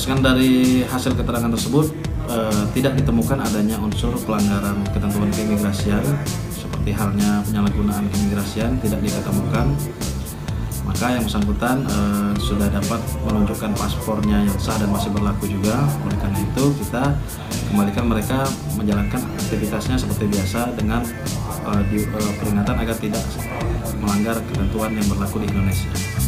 berdasarkan dari hasil keterangan tersebut eh, tidak ditemukan adanya unsur pelanggaran ketentuan keimigrasian seperti halnya penyalahgunaan keimigrasian tidak ditemukan maka yang bersangkutan eh, sudah dapat menunjukkan paspornya yang sah dan masih berlaku juga. Oleh karena itu kita kembalikan mereka menjalankan aktivitasnya seperti biasa dengan eh, di- eh, peringatan agar tidak melanggar ketentuan yang berlaku di Indonesia.